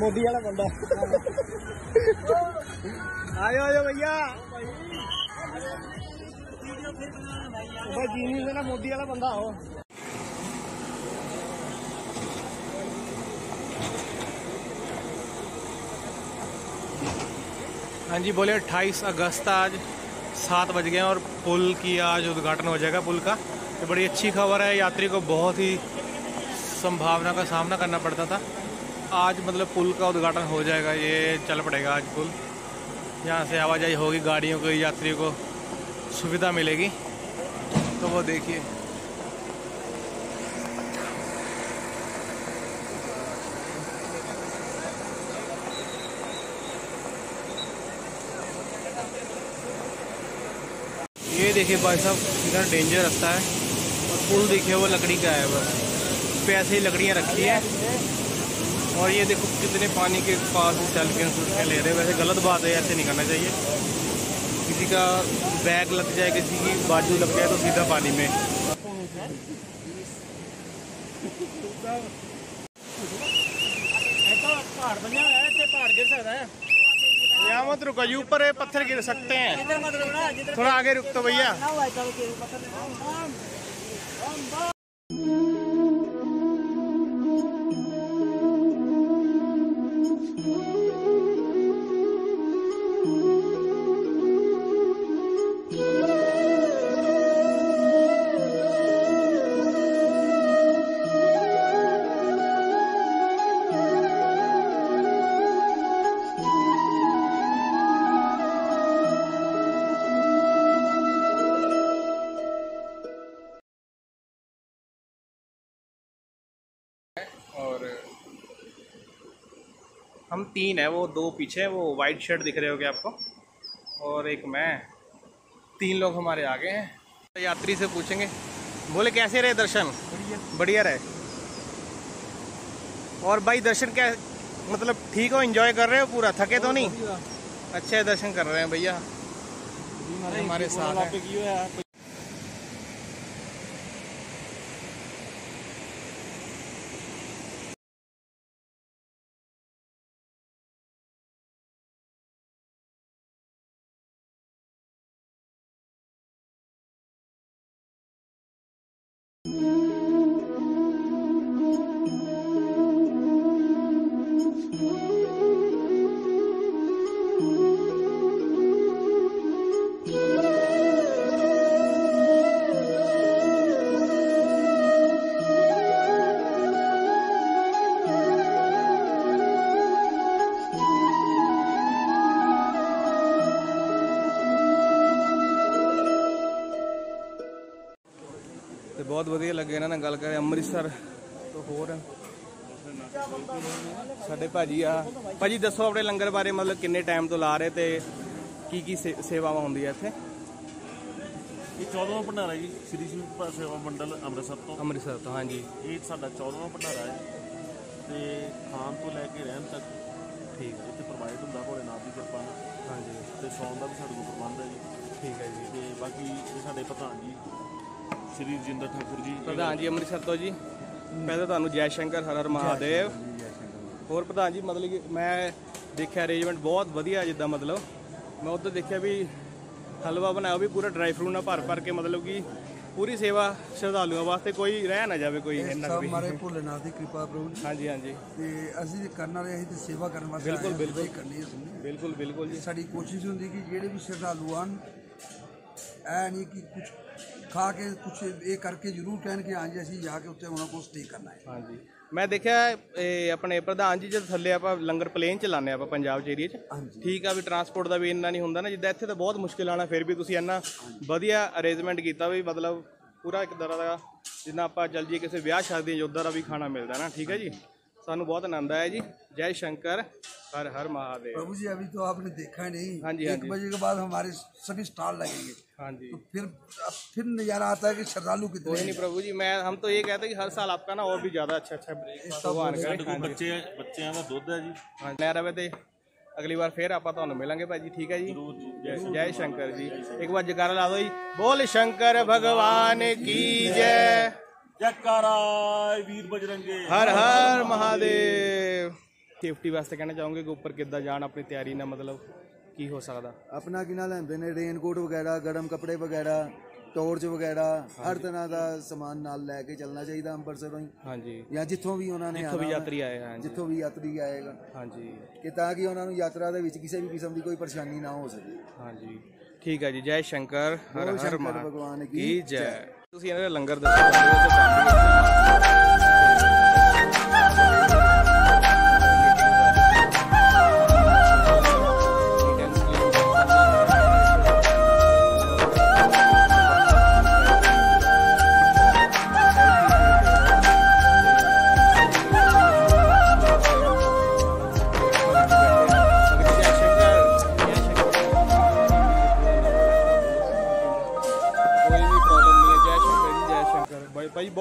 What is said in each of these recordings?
मोदी आला बंदा। आयो आयो भैया। जीनी से ना, मोदी आला बंदा हो हाँ जी, बोले 28 अगस्त आज सात बज गए और पुल की आज उद्घाटन हो जाएगा, पुल का। ये बड़ी अच्छी खबर है, यात्री को बहुत ही संभावना का सामना करना पड़ता था। आज मतलब पुल का उद्घाटन हो जाएगा, ये चल पड़ेगा आज पुल। यहाँ से आवाजाही होगी, गाड़ियों को, यात्रियों को सुविधा मिलेगी। तो वो देखिए। ये देखिए भाई साहब, इधर डेंजर रास्ता है। और पुल देखिए, वो लकड़ी का है बस। पे ऐसे ही लकड़ियाँ रखी है। और ये देखो कितने पानी के पास चल के सुरक्षाएँ ले रहे हैं। वैसे गलत बात है ऐसे नहीं करना चाहिए। किसी का बैग लग जाए किसी की बाजू लग जाए तो सीधा पानी में। पहाड़ बना हुआ है पहाड़ गिर सकता है। यहाँ मत रुको जी ऊपर पत्थर गिर सकते हैं थोड़ा आगे रुक तो भैया और हम तीन हैं वो दो पीछे वो वाइट शर्ट दिख रहे होगे आपको। और एक मैं तीन लोग हमारे आगे हैं। यात्री से पूछेंगे बोले कैसे रहे दर्शन? बढ़िया। रहे। और भाई दर्शन क्या मतलब ठीक हो एंजॉय कर रहे हो पूरा? थके तो नहीं? अच्छे दर्शन कर रहे हैं भैया। हमारे साथ हैं। ਬਹੁਤ ਵਧੀਆ ਲੱਗੇ ਇਹਨਾਂ ਨਾਲ ਗੱਲ ਕਰੇ ਅੰਮ੍ਰਿਤਸਰ ਤੋਂ ਹੋਰ। ਸਾਡੇ ਭਾਜੀ ਆ। ਭਾਜੀ ਦੱਸੋ ਆਪਣੇ ਲੰਗਰ ਬਾਰੇ ਮਤਲਬ ਕਿੰਨੇ ਟਾਈਮ ਤੋਂ ਲਾ ਰਹੇ ਤੇ ਕੀ ਕੀ ਸੇਵਾਵਾਂ ਹੁੰਦੀਆਂ ਇੱਥੇ? ਇਹ 14ਵਾਂ ਭੰਡਾਰਾ ਜੀ ਸ੍ਰੀ ਸ਼ਿਵ ਸੇਵਾ ਮੰਡਲ ਅੰਮ੍ਰਿਤਸਰ ਤੋਂ। ਅੰਮ੍ਰਿਤਸਰ ਤੋਂ ਹਾਂਜੀ। ਇਹ ਸਾਡਾ 14ਵਾਂ ਭੰਡਾਰਾ ਹੈ ਤੇ ਖਾਣ ਤੋਂ ਲੈ ਕੇ ਰਹਿਣ ਤੱਕ ਠੀਕ ਹੈ। ਇੱਥੇ ਪ੍ਰੋਵਾਈਡ ਹੁੰਦਾ ਭੋਲੇਨਾਥ ਦੀ ਕਿਰਪਾ ਨਾਲ। ਹਾਂਜੀ। ਤੇ ਸੌਣ ਦਾ ਵੀ ਸਾਡੇ ਕੋਲ ਪ੍ਰਬੰਧ ਹੈ ਜੀ। ਠੀਕ ਹੈ ਜੀ। ਤੇ ਬਾਕੀ ਇਹ ਸਾਡੇ ਪ੍ਰਧਾਨ ਜੀ ਸ੍ਰੀ ਰਜਿੰਦਰ ਠਾਕੁਰ ਜੀ। ਪ੍ਰਧਾਨ ਜੀ ਅੰਮ੍ਰਿਤਸਰ ਤੋਂ ਜੀ। ਪਹਿਲਾਂ ਤੁਹਾਨੂੰ ਜੈ ਸ਼ੰਕਰ ਹਰ ਹਰ ਮਹਾਦੇਵ। ਹੋਰ ਪ੍ਰਧਾਨ ਜੀ ਮਤਲਬ ਕਿ ਮੈਂ ਦੇਖਿਆ ਅਰੇਂਜਮੈਂਟ ਬਹੁਤ ਵਧੀਆ ਜਿੱਦਾਂ ਮਤਲਬ। ਮੈਂ ਉੱਧਰ ਦੇਖਿਆ ਵੀ ਹਲਵਾ ਬਣਾਇਆ ਉਹ ਵੀ ਪੂਰਾ ਡਰਾਈ ਫਰੂਟ ਨਾਲ ਭਰ ਭਰ ਕੇ ਮਤਲਬ ਕਿ ਪੂਰੀ ਸੇਵਾ ਸ਼ਰਧਾਲੂਆਂ ਵਾਸਤੇ ਕੋਈ ਰਹਿ ਨਾ ਜਾਵੇ ਕੋਈ ਇੰਨਾ ਸਭ ਵੀ। ਮਾਰੇ ਭੋਲੇਨਾਥ ਦੀ ਕਿਰਪਾ ਪ੍ਰਭੂ ਜੀ। ਹਾਂਜੀ ਹਾਂਜੀ। ਤੇ ਅਸੀਂ ਕਰਨ ਵਾਲੇ ਅਸੀਂ ਤੇ ਸੇਵਾ ਕਰਨ ਵਾਸਤੇ ਬਿਲਕੁਲ, ਬਿਲਕੁਲ। ਕਰਨੀ ਹੈ ਸੁਣੀ ਬਿਲਕੁਲ ਬਿਲਕੁਲ ਜੀ। ਸਾਡੀ ਕੋਸ਼ਿਸ਼ ਹੁੰਦੀ ਕਿ ਜਿਹੜੇ ਵੀ ਸ਼ਰਧਾਲੂ ਆਣ ਐ ਨਹੀਂ ਕਿ ਕੁਝ ਖਾ ਕੇ ਕੁਝ ਇਹ ਕਰਕੇ ਜ਼ਰੂਰ ਕਹਿਣ ਕਿ ਹਾਂਜੀ ਅਸੀਂ ਜਾ ਕੇ ਉੱਥੇ ਉਹਨਾਂ ਕੋਲ ਸਟੇ ਕਰਨਾ ਹੈ। ਹਾਂਜੀ। ਮੈਂ ਦੇਖਿਆ ਇਹ ਆਪਣੇ ਪ੍ਰਧਾਨ ਜੀ ਜਦ ਥੱਲੇ ਆਪਾਂ ਲੰਗਰ ਪਲੇਨ ਚ ਚਲਾਉਂਦੇ ਆਪਾਂ ਪੰਜਾਬ ਚ ਏਰੀਆ ਚ ਠੀਕ ਆ ਵੀ ਟਰਾਂਸਪੋਰਟ ਦਾ ਵੀ ਇੰਨਾ ਨਹੀਂ ਹੁੰਦਾ ਨਾ ਜਿੱਦਾਂ ਇੱਥੇ ਤਾਂ ਬਹੁਤ ਮੁਸ਼ਕਿਲ ਆਣਾ ਫਿਰ ਵੀ ਤੁਸੀਂ ਇੰਨਾ ਵਧੀਆ ਅਰੇਂਜਮੈਂਟ ਕੀਤਾ ਵੀ ਮਤਲਬ ਪੂਰਾ ਇੱਕ ਤਰ੍ਹਾਂ ਦਾ ਜਿੱਦਾਂ ਆਪਾਂ ਚੱਲ ਜੀ ਕਿਸੇ ਵਿਆਹ ਸ਼ਾਦੀਆਂ 'ਚ ਦਾ ਵੀ ਖਾਣਾ ਮਿਲਦਾ ਨਾ ਠੀਕ ਹੈ ਜੀ? ਸਾਨੂੰ ਬਹੁਤ ਆਨੰਦ ਆਇਆ ਜੀ। ਜੈ ਸ਼ੰਕਰ। हर हर महादेव प्रभु जी अभी तो आपने देखा ही नहीं हाँ जी, एक हाँ जी। बजे के बाद हमारे सभी स्टॉल लगेंगे हाँ जी तो फिर अब फिर नज़ारा आता है कि श्रद्धालु कोई कितने नहीं प्रभु जी मैं हम तो ये कहते हैं कि हर साल आपका ना और भी ज्यादा अच्छा अच्छा भगवान करे ਸਾਡੇ ਕੋਲ ਬੱਚੇ ਬੱਚਿਆਂ ਦਾ ਦੁੱਧ ਹੈ ਜੀ ਹਾਂ ਲੈ ਰਵੇ ਤੇ ਅਗਲੀ ਵਾਰ ਫੇਰ ਆਪਾਂ ਤੁਹਾਨੂੰ ਮਿਲਾਂਗੇ ਭਾਜੀ ਠੀਕ ਹੈ ਜੀ ਜੈ ਜੈ ਸ਼ੰਕਰ ਜੀ ਇੱਕ ਵਾਰ ਜਕਾਰਾ ਲਾ ਦਿਓ ਜੀ ਬੋਲ ਸ਼ੰਕਰ ਭਗਵਾਨ ਕੀ ਜੈ ਜੈਕਾਰਾ ਵੀਰ ਬਜਰੰਗੇ ਹਰ ਹਰ ਮਹਾਦੇਵ ਸੇਫਟੀ ਵਾਸਤੇ ਕਹਿਣਾ ਚਾਹੂੰਗੇ ਕਿ ਉੱਪਰ ਕਿੱਦਾਂ ਜਾਣ ਆਪਣੀ ਤਿਆਰੀ ਨਾਲ ਮਤਲਬ ਕੀ ਹੋ ਸਕਦਾ? ਆਪਣਾ ਕੀ ਨਾਲ ਲੈਂਦੇ ਨੇ? ਰੇਨਕੋਟ ਵਗੈਰਾ ਗਰਮ ਕੱਪੜੇ ਵਗੈਰਾ ਟੋਰਚ ਵਗੈਰਾ ਹਰ ਤਰ੍ਹਾਂ ਦਾ ਸਮਾਨ ਨਾਲ ਲੈ ਕੇ ਚੱਲਣਾ ਚਾਹੀਦਾ ਅੰਮ੍ਰਿਤਸਰੋਂ ਹੀ। ਹਾਂਜੀ। ਜਾਂ ਜਿੱਥੋਂ ਵੀ ਉਹਨਾਂ ਨੇ ਜਿੱਥੋਂ ਵੀ ਯਾਤਰੀ ਆਏ ਹਾਂਜੀ। ਜਿੱਥੋਂ ਵੀ ਯਾਤਰੀ ਆਏਗਾ। ਹਾਂਜੀ। ਕਿ ਤਾਂ ਕਿ ਉਹਨਾਂ ਨੂੰ ਯਾਤਰਾ ਦੇ ਵਿੱਚ ਕਿਸੇ ਵੀ ਕਿਸਮ ਦੀ ਕੋਈ ਪਰੇਸ਼ਾਨੀ ਨਾ ਹੋ ਸਕੇ। ਹਾਂਜੀ। ਠੀਕ ਹੈ ਜੀ। ਜੈ ਸ਼ੰਕਰ ਹਰ ਹਰ ਸ਼ੰਕਰ ਮਹਾ ਭਗਵਾਨ ਕੀ ਕੀ ਜੈ। ਤੁਸੀਂ ਇਹਨਾਂ ਦਾ ਲੰਗਰ ਦੱਸੋ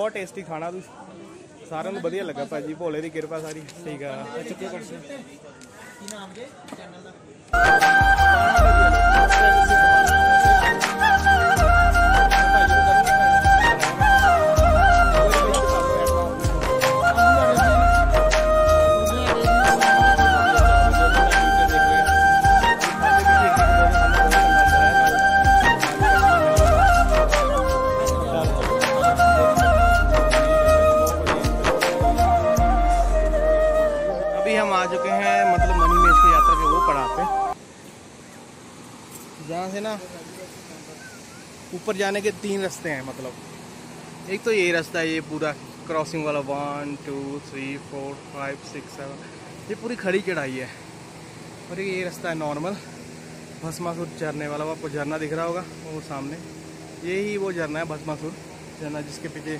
ਬਹੁਤ ਟੇਸਟੀ ਖਾਣਾ ਤੁਸੀਂ ਸਾਰਿਆਂ ਨੂੰ ਵਧੀਆ ਲੱਗਾ ਭਾਜੀ ਭੋਲੇ ਦੀ ਕਿਰਪਾ ਸਾਰੀ। ਠੀਕ ਆ। ਚੁੱਕੇ ਕਰ अभी जहाँ से ना ऊपर जाने के तीन रास्ते हैं मतलब। एक तो ये रास्ता है, ये पूरा क्रॉसिंग वाला one two three four five six seven ये पूरी खड़ी चढ़ाई है। और ये रास्ता है नॉर्मल भस्मासुर झरने वाला वो आपको झरना दिख रहा होगा, वो सामने। यही वो झरना है, भस्मासुर झरना, जिसके पीछे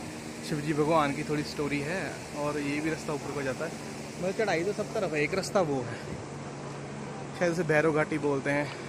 शिवजी भगवान की थोड़ी स्टोरी है, और ये भी रास्ता ऊपर को जाता है। मतलब चढ़ाई तो सब तरफ़ है, एक रास्ता वो है। शायद उसे भैरव घाटी बोलते हैं।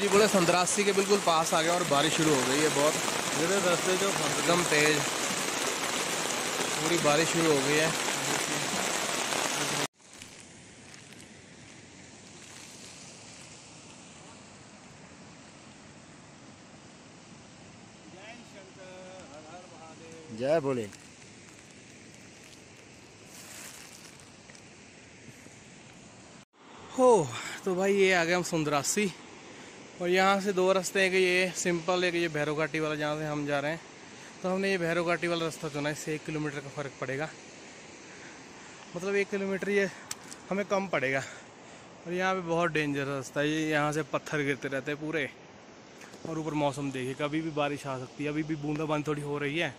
जी बोले संतरासी के बिल्कुल पास आ गया और बारिश शुरू हो गई है बहुत। मेरे रास्ते जो एकदम तेज। पूरी बारिश शुरू हो गई है। जय बोले। हो तो भाई ये आ गए हम सुंदरासी और यहाँ से दो रास्ते हैं कि ये सिंपल है कि ये भैरव घाटी वाला जहाँ से हम जा रहे हैं। तो हमने ये भैरव घाटी वाला रास्ता चुना है इससे एक किलोमीटर का फ़र्क पड़ेगा। मतलब एक किलोमीटर ये हमें कम पड़ेगा। और यहाँ पे बहुत डेंजर रास्ता है ये यहाँ से पत्थर गिरते रहते हैं पूरे। और ऊपर मौसम देखिए कभी भी बारिश आ सकती है अभी भी बूंदाबांदी थोड़ी हो रही है।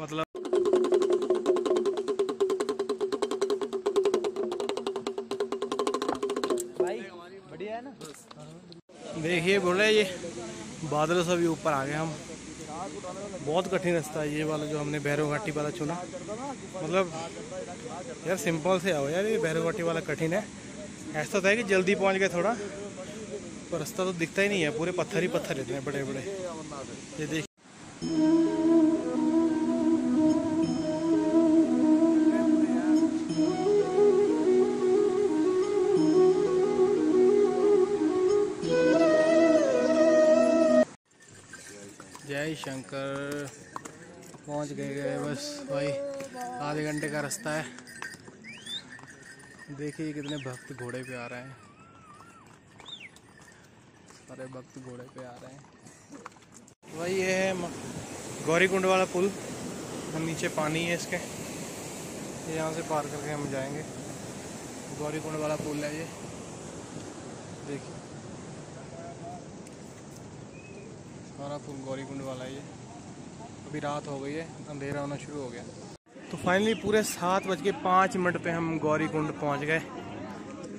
मतलब ਭਾਈ बढ़िया है ना? देखिए, बोले ये बादलों से भी ऊपर आ गए हम। बहुत कठिन रास्ता है ये वाला जो हमने भैरव घाटी वाला चुना। मतलब यार सिंपल से आओ यार, ये भैरव घाटी वाला कठिन है। ऐसा था कि जल्दी पहुँच गए थोड़ा, पर रास्ता तो दिखता ही नहीं है, पूरे पत्थर ही पत्थर इतने बड़े बड़े ये देख शंकर पहुँच गए गए बस। भाई, आधे घंटे का रास्ता है। देखिए कितने भक्त घोड़े पे आ रहे हैं। सारे भक्त घोड़े पे आ रहे हैं। भाई ये है गौरी कुंड वाला पुल। नीचे पानी है इसके। यहाँ से पार करके हम जाएँगे। गौरी कुंड वाला पुल है ये। देखिए। सारा फुल गौरी कुंड वाला ये। अभी रात हो गई है, अंधेरा होना शुरू हो गया। तो फाइनली पूरे सात बज के पाँच मिनट पे हम गौरी कुंड पहुँच गए।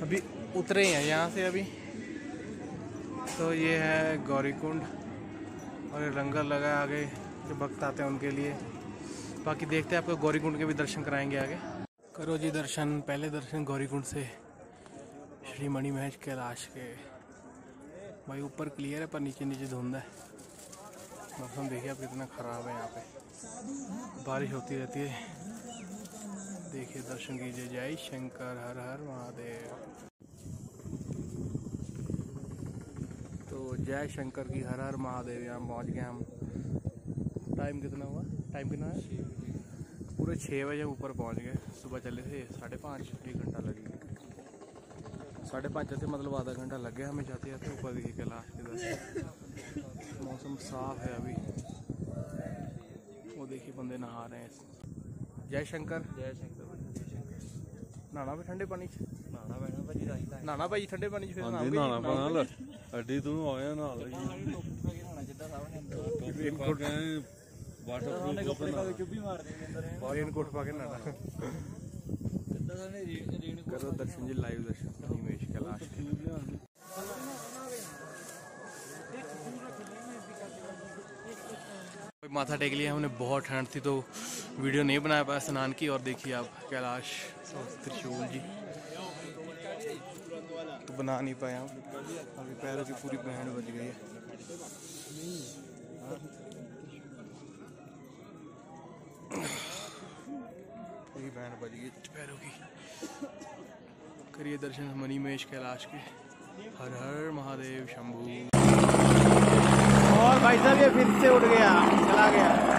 अभी उतरे हैं, यहाँ से अभी। तो ये है गौरी कुंड और ये लंगर लगा है आगे, जो भक्त आते हैं उनके लिए। बाकी देखते हैं, आपको गौरीकुंड के भी दर्शन कराएँगे आगे। करो जी दर्शन, पहले दर्शन गौरीकुंड से। श्री मणि महज कैलाश के। भाई, ऊपर क्लियर है, पर नीचे नीचे धुंध है। मौसम देखिए आप कितना ख़राब है यहाँ पे। बारिश होती रहती है। देखिए दर्शन कीजिए। जय शंकर, हर हर महादेव। तो जय शंकर की हर हर महादेव, यहाँ पहुँच गए हम। टाइम कितना हुआ? टाइम कितना है? पूरे छः बजे ऊपर पहुँच गए। सुबह चले थे साढ़े पाँच, एक घंटा लग साढ़े पाँच चलते मतलब आधा घंटा लग गया। हमें जाते जाते ऊपर देखिए कैलाश के दर्शन। मौसम साफ है अभी वो देखिए बंदे नहा रहे हैं जय शंकर ਜੈ ਸ਼ੰਕਰ ਨਹਾਣਾ ਵੀ ਠੰਡੇ ਪਾਣੀ 'ਚ ਨਾਣਾ ਪੈਣਾ ਭਾਜੀ ਰਾਹੀ ਤਾਂ ਨਹਾਣਾ ਭਾਈ ਠੰਡੇ ਪਾਣੀ 'ਚ ਫਿਰ ਹਾਂਜੀ ਨਾਣਾ ਪਾਣਾ ਲੈ ਅੱਡੀ ਤੂੰ ਆਇਆ ਨਾਲ ਹੀ ਨਾਣਾ ਜਿੱਦਾਂ ਸਾਹਮਣੇ ਅੰਦਰ ਰੇਨਕੋਟ ਕਹਿੰਦੇ ਵਾਟਰਪ੍ਰੂਫ ਕੱਪੜੇ ਪਾ ਕੇ ਚੁੱਭੀ ਮਾਰਦੇ ਨੇ ਅੰਦਰ ਰੇਨਕੋਟ ਪਾ ਕੇ ਨਹਾਣਾ ਜਿੱਦਾਂ ਸਾਹਮਣੇ ਰੇਣ ਰੇਣ करो दर्शन जी माथा टेक लिया, हमने बहुत ठंड थी तो वीडियो नहीं बनाया पाया स्नान की, और देखिए आप कैलाश त्रिशूल जी। तो बना नहीं पाया अभी पैरों की पूरी बैंड बज गई है। पूरी बैंड बज गई पैरों की। करिए दर्शन मनीमेश कैलाश के। हर हर महादेव शंभू। और भाई साहब ये फिर से उठ गया चला गया